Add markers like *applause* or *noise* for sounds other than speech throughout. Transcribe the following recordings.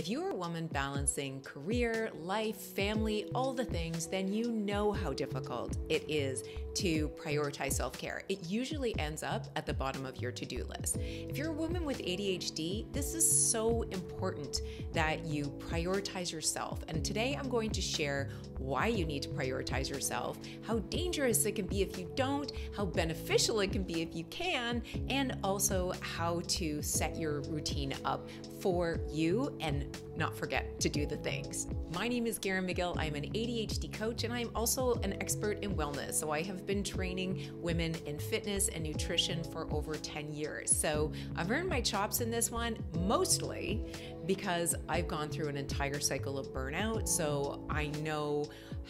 If you're a woman balancing career, life, family, all the things, then you know how difficult it is to prioritize self care. It usually ends up at the bottom of your to do list. If you're a woman with ADHD, this is so important that you prioritize yourself. And today I'm going to share why you need to prioritize yourself, how dangerous it can be if you don't, how beneficial it can be if you can, and also how to set your routine up for you and not forget to do the things. My name is Caren Magill. I'm an ADHD coach and I'm also an expert in wellness. So I have been training women in fitness and nutrition for over 10 years. So I've earned my chops in this one mostly because I've gone through an entire cycle of burnout. So I know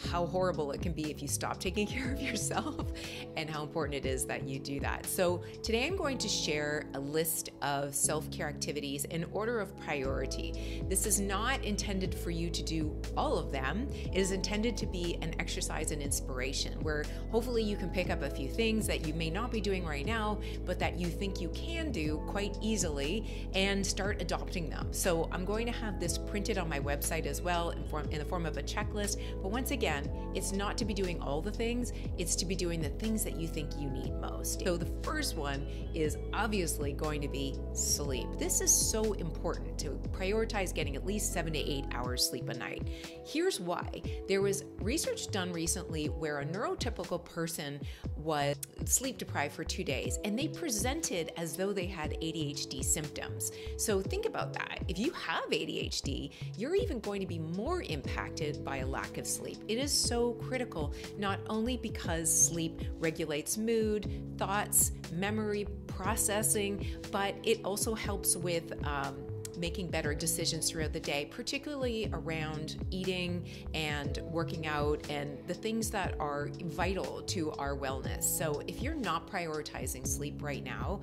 how horrible it can be if you stop taking *laughs* care of yourself and how important it is that you do that. So today I'm going to share a list of self care activities in order of priority. This is not intended for you to do all of them, it is intended to be an exercise and inspiration where hopefully you can pick up a few things that you may not be doing right now, but that you think you can do quite easily and start adopting them. So I'm going to have this printed on my website as well in, form, in the form of a checklist. But once again, it's not to be doing all the things, it's to be doing the things that you think you need most. So the first one is obviously going to be sleep. This is so important to prioritize getting at least seven to eight hours sleep a night. Here's why. There was research done recently where a neurotypical person was sleep deprived for two days and they presented as though they had ADHD symptoms. So think about that. If you have ADHD, you're even going to be more impacted by a lack of sleep. It is so critical, not only because sleep regulates mood, thoughts, memory, processing, but it also helps with. Um, making better decisions throughout the day, particularly around eating and working out and the things that are vital to our wellness. So, if you're not prioritizing sleep right now,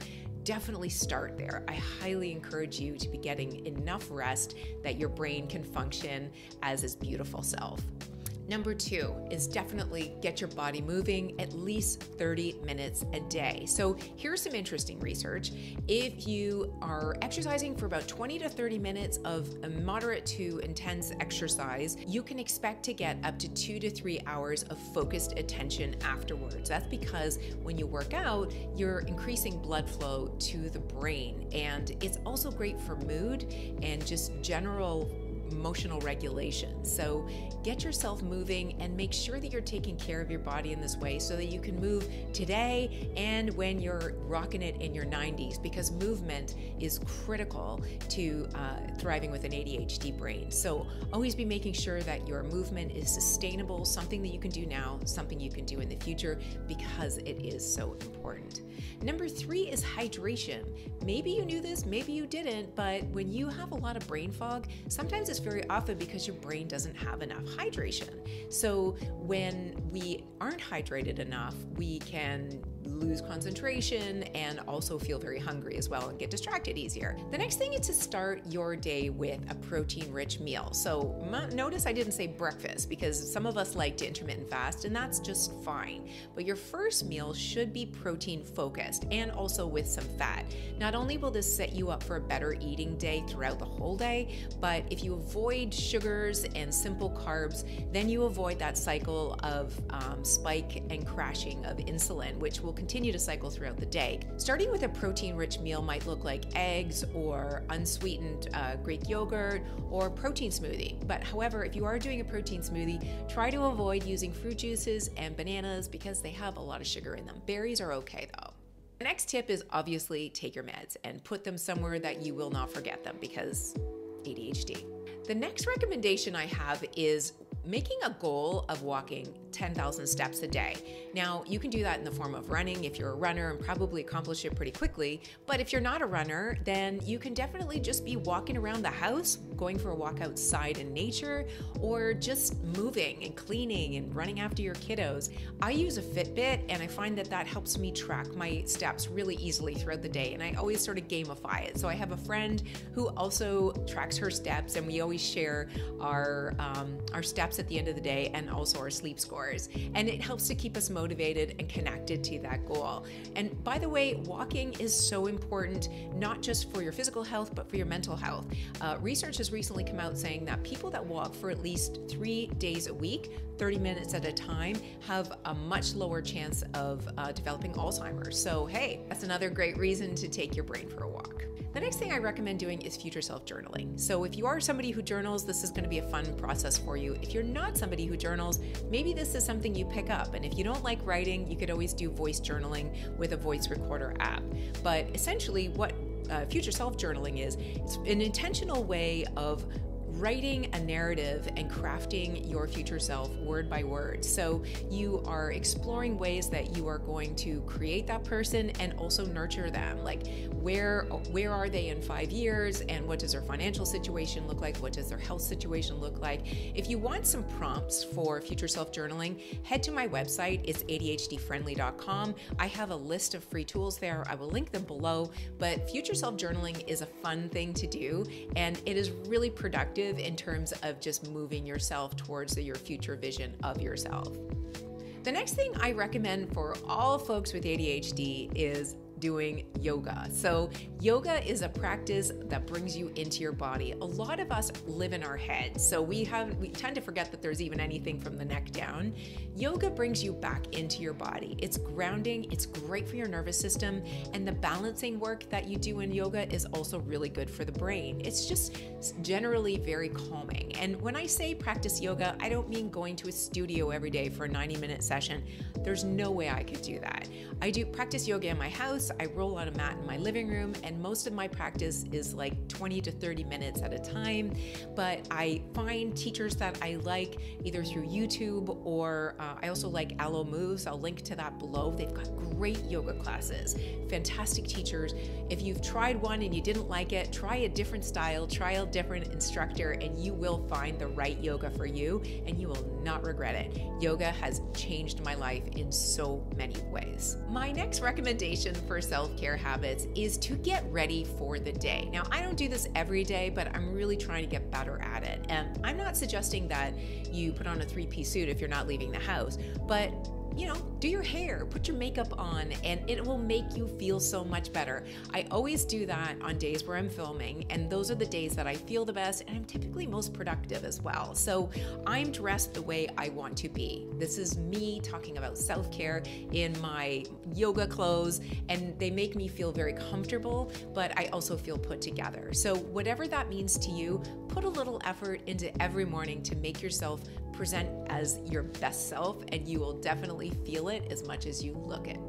definitely start there. I highly encourage you to be getting enough rest that your brain can function as its beautiful self. Number two is definitely get your body moving at least 30 minutes a day. So, here's some interesting research. If you are exercising for about 20 to 30 minutes of moderate to intense exercise, you can expect to get up to two to three hours of focused attention afterwards. That's because when you work out, you're increasing blood flow to the brain, and it's also great for mood and just general emotional regulation. So get yourself moving and make sure that you're taking care of your body in this way so that you can move today and when you're rocking it in your 90s because movement is critical to uh, thriving with an ADHD brain. So always be making sure that your movement is sustainable, something that you can do now, something you can do in the future because it is so important. Number three is hydration. Maybe you knew this, maybe you didn't, but when you have a lot of brain fog, sometimes it's very often because your brain doesn't have enough hydration. So when we aren't hydrated enough, we can lose concentration and also feel very hungry as well and get distracted easier. The next thing is to start your day with a protein rich meal. So notice I didn't say breakfast because some of us like to intermittent fast and that's just fine. But your first meal should be protein focused and also with some fat. Not only will this set you up for a better eating day throughout the whole day, but if you avoid sugars and simple carbs, then you avoid that cycle of um, spike and crashing of insulin, which will continue to cycle throughout the day. Starting with a protein rich meal might look like eggs or unsweetened uh, Greek yogurt or protein smoothie. But however, if you are doing a protein smoothie, try to avoid using fruit juices and bananas because they have a lot of sugar in them. Berries are okay though. The next tip is obviously take your meds and put them somewhere that you will not forget them because ADHD. The next recommendation I have is making a goal of walking 10,000 steps a day. Now, you can do that in the form of running if you're a runner and probably accomplish it pretty quickly. But if you're not a runner, then you can definitely just be walking around the house, going for a walk outside in nature, or just moving and cleaning and running after your kiddos. I use a Fitbit and I find that that helps me track my steps really easily throughout the day. And I always sort of gamify it. So I have a friend who also tracks her steps and we always share our, um, our steps at the end of the day and also our sleep scores. And it helps to keep us motivated and connected to that goal. And by the way, walking is so important, not just for your physical health, but for your mental health. Uh, research has recently come out saying that people that walk for at least three days a week, 30 minutes at a time, have a much lower chance of uh, developing Alzheimer's. So, hey, that's another great reason to take your brain for a walk. The next thing I recommend doing is future self journaling. So, if you are somebody who journals, this is going to be a fun process for you. If you're not somebody who journals, maybe this is something you pick up. And if you don't like writing, you could always do voice journaling with a voice recorder app. But essentially, what uh, future self journaling is it's an intentional way of writing a narrative and crafting your future self word by word. So you are exploring ways that you are going to create that person and also nurture them. Like where where are they in 5 years and what does their financial situation look like? What does their health situation look like? If you want some prompts for future self journaling, head to my website. It's adhdfriendly.com. I have a list of free tools there. I will link them below, but future self journaling is a fun thing to do and it is really productive in terms of just moving yourself towards the, your future vision of yourself. The next thing I recommend for all folks with ADHD is doing yoga. So, yoga is a practice that brings you into your body. A lot of us live in our heads, so we have we tend to forget that there's even anything from the neck down. Yoga brings you back into your body. It's grounding, it's great for your nervous system, and the balancing work that you do in yoga is also really good for the brain. It's just generally very calming. And when I say practice yoga, I don't mean going to a studio every day for a 90-minute session. There's no way I could do that. I do practice yoga in my house I roll on a mat in my living room, and most of my practice is like 20 to 30 minutes at a time. But I find teachers that I like either through YouTube or uh, I also like Alo Moves. I'll link to that below. They've got great yoga classes, fantastic teachers. If you've tried one and you didn't like it, try a different style, try a different instructor, and you will find the right yoga for you, and you will not regret it. Yoga has changed my life in so many ways. My next recommendation for for self care habits is to get ready for the day. Now, I don't do this every day, but I'm really trying to get better at it. And I'm not suggesting that you put on a three piece suit if you're not leaving the house, but you know, do your hair, put your makeup on, and it will make you feel so much better. I always do that on days where I'm filming, and those are the days that I feel the best and I'm typically most productive as well. So I'm dressed the way I want to be. This is me talking about self care in my yoga clothes, and they make me feel very comfortable, but I also feel put together. So, whatever that means to you, put a little effort into every morning to make yourself present as your best self, and you will definitely feel it as much as you look it.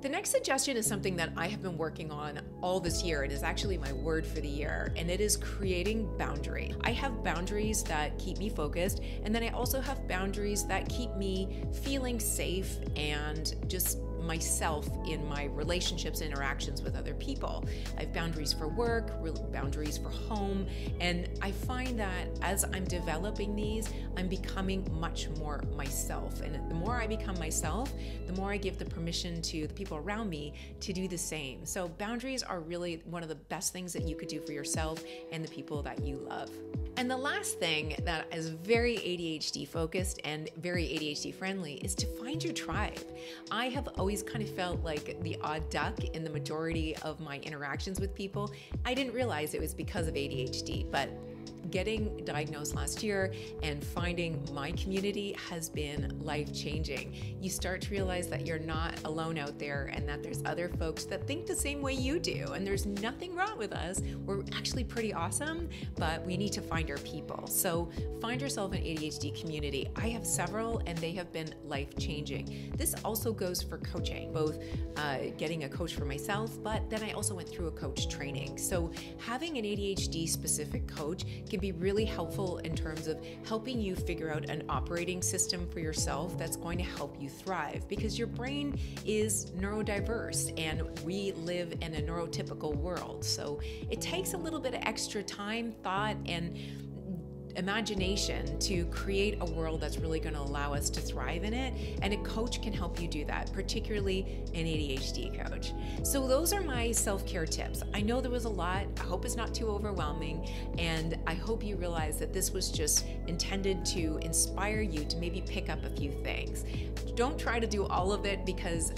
The next suggestion is something that I have been working on all this year. It is actually my word for the year, and it is creating boundary. I have boundaries that keep me focused, and then I also have boundaries that keep me feeling safe and just myself in my relationships interactions with other people. I have boundaries for work, boundaries for home, and I find that as I'm developing these, I'm becoming much more myself. And the more I become myself, the more I give the permission to the people around me to do the same. So boundaries are really one of the best things that you could do for yourself and the people that you love. And the last thing that is very ADHD focused and very ADHD friendly is to find your tribe. I have always kind of felt like the odd duck in the majority of my interactions with people. I didn't realize it was because of ADHD, but getting diagnosed last year and finding my community has been life changing. You start to realize that you're not alone out there and that there's other folks that think the same way you do. And there's nothing wrong with us. We're actually pretty awesome, but we need to find our people. So find yourself an ADHD community. I have several and they have been life changing. This also goes for coaching, both uh, getting a coach for myself, but then I also went through a coach training. So having an ADHD specific coach can be really helpful in terms of helping you figure out an operating system for yourself that's going to help you thrive because your brain is neurodiverse and we live in a neurotypical world. So it takes a little bit of extra time, thought, and imagination to create a world that's really going to allow us to thrive in it. And a coach can help you do that, particularly an ADHD coach. So, those are my self care tips. I know there was a lot. I hope it's not too overwhelming. And I hope you realize that this was just intended to inspire you to maybe pick up a few things. Don't try to do all of it because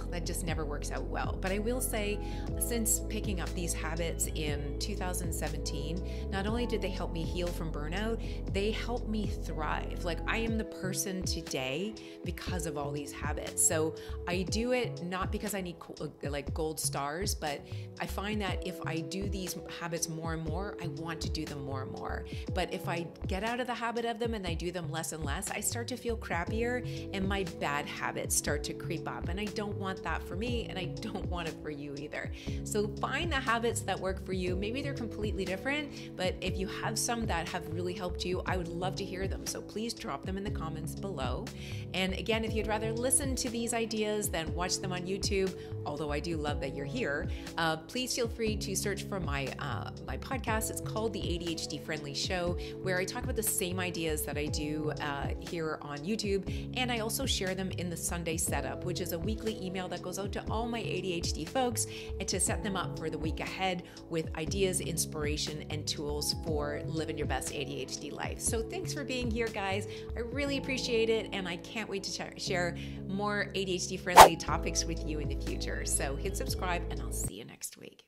ugh, that just never works out well. But I will say, since picking up these habits in 2017, not only did they help me heal from burnout, they helped me thrive. Like I am the person today because of all these habits. So I do it not because I need uh, like gold stars, but I find that if I do these habits more and more, I want to do them more and more. But if I get out of the habit of them and I do them less and less, I start to feel crappier and my bad habits start to creep up. And I don't want that for me and I don't want it for you either. So find the habits that work for you. Maybe they're completely different, but if you have some that have really helped you, I would love to hear them. So please drop them in the comments below. And again, if you'd rather listen to these ideas than watch them on YouTube, although I do love that you're here, uh, please feel free to search for my uh, my podcast. It's called the ADHD Friendly Show, where I talk about the same ideas that I do uh, here on YouTube, and I also share them in the Sunday Setup, which is a weekly email that goes out to all my ADHD folks and to set them up for the week ahead with ideas, inspiration, and tools for living your best ADHD life. So thanks for being here, guys. I really appreciate it, and I can't wait to share more ADHD friendly topics with you in the future. So hit subscribe, and I'll see you next week.